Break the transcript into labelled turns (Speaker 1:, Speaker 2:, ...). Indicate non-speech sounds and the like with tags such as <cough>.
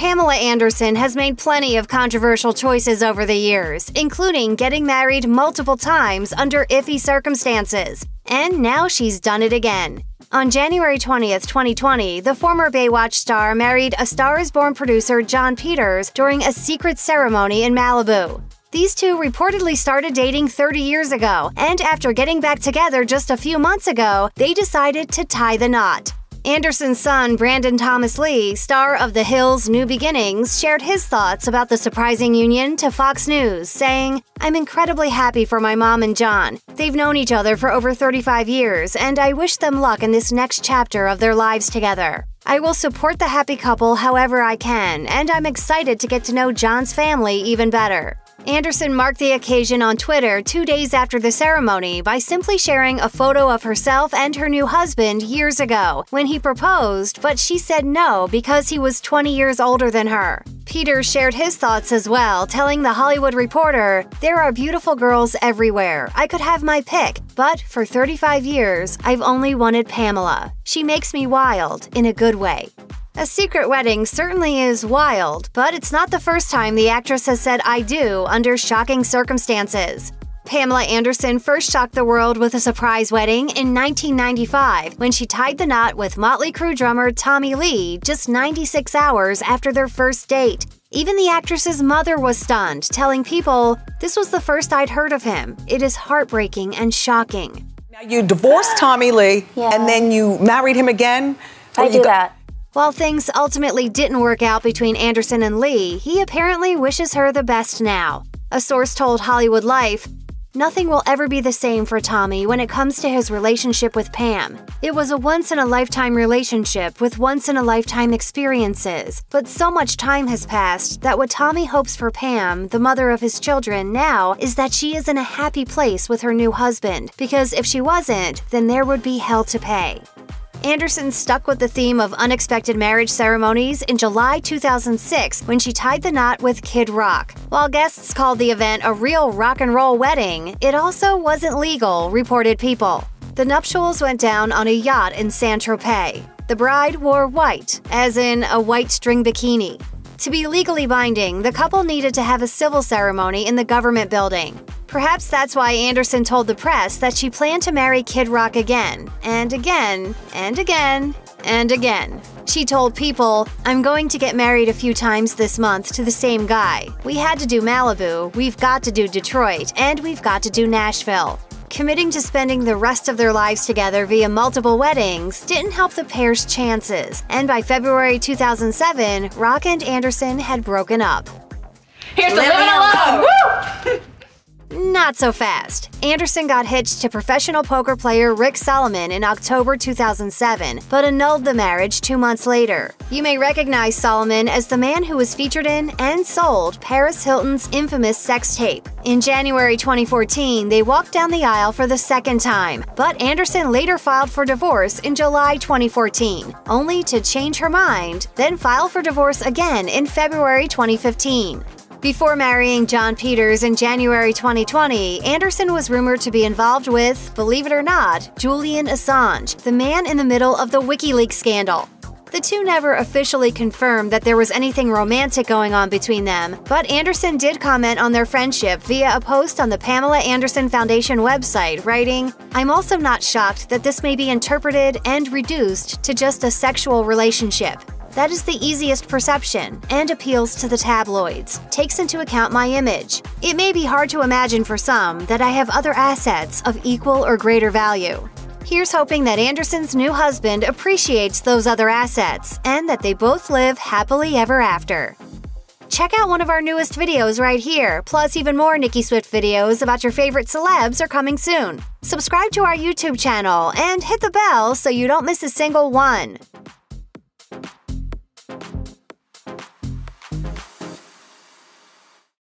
Speaker 1: Pamela Anderson has made plenty of controversial choices over the years, including getting married multiple times under iffy circumstances. And now she's done it again. On January 20th, 2020, the former Baywatch star married A Star is Born producer Jon Peters during a secret ceremony in Malibu. These two reportedly started dating 30 years ago, and after getting back together just a few months ago, they decided to tie the knot. Anderson's son, Brandon Thomas Lee, star of The Hills New Beginnings, shared his thoughts about the surprising union to Fox News, saying, I'm incredibly happy for my mom and Jon. They've known each other for over 35 years, and I wish them luck in this next chapter of their lives together. I will support the happy couple however I can, and I'm excited to get to know Jon's family even better. Anderson marked the occasion on Twitter two days after the ceremony by simply sharing a photo of herself and her new husband years ago when he proposed, but she said no because he was 20 years older than her. Peter shared his thoughts as well, telling The Hollywood Reporter, There are beautiful girls everywhere. I could have my pick, but for 35 years, I've only wanted Pamela. She makes me wild, in a good way. A secret wedding certainly is wild, but it's not the first time the actress has said I do under shocking circumstances. Pamela Anderson first shocked the world with a surprise wedding in 1995 when she tied the knot with Motley Crue drummer Tommy Lee just 96 hours after their first date. Even the actress's mother was stunned, telling people, This was the first I'd heard of him. It is heartbreaking and shocking.
Speaker 2: Now, you divorced Tommy Lee yeah. and then you married him again?
Speaker 3: I do that.
Speaker 1: While things ultimately didn't work out between Anderson and Lee, he apparently wishes her the best now. A source told Hollywood Life, Nothing will ever be the same for Tommy when it comes to his relationship with Pam. It was a once in a lifetime relationship with once in a lifetime experiences, but so much time has passed that what Tommy hopes for Pam, the mother of his children, now is that she is in a happy place with her new husband, because if she wasn't, then there would be hell to pay. Anderson stuck with the theme of unexpected marriage ceremonies in July 2006 when she tied the knot with Kid Rock. While guests called the event a real rock and roll wedding, it also wasn't legal, reported People. The nuptials went down on a yacht in Saint Tropez. The bride wore white, as in a white string bikini. To be legally binding, the couple needed to have a civil ceremony in the government building. Perhaps that's why Anderson told the press that she planned to marry Kid Rock again, and again, and again, and again. She told people, I'm going to get married a few times this month to the same guy. We had to do Malibu, we've got to do Detroit, and we've got to do Nashville. Committing to spending the rest of their lives together via multiple weddings didn't help the pair's chances, and by February 2007, Rock and Anderson had broken up.
Speaker 3: Here's to living alone! Woo! <laughs>
Speaker 1: Not so fast. Anderson got hitched to professional poker player Rick Salomon in October 2007, but annulled the marriage two months later. You may recognize Salomon as the man who was featured in and sold Paris Hilton's infamous sex tape. In January 2014, they walked down the aisle for the second time, but Anderson later filed for divorce in July 2014, only to change her mind, then file for divorce again in February 2015. Before marrying Jon Peters in January 2020, Anderson was rumored to be involved with, believe it or not, Julian Assange, the man in the middle of the WikiLeaks scandal. The two never officially confirmed that there was anything romantic going on between them, but Anderson did comment on their friendship via a post on the Pamela Anderson Foundation website, writing, I'm also not shocked that this may be interpreted and reduced to just a sexual relationship. That is the easiest perception and appeals to the tabloids, takes into account my image. It may be hard to imagine for some that I have other assets of equal or greater value. Here's hoping that Anderson's new husband appreciates those other assets and that they both live happily ever after. Check out one of our newest videos right here, plus even more Nicki Swift videos about your favorite celebs are coming soon. Subscribe to our YouTube channel and hit the bell so you don't miss a single one.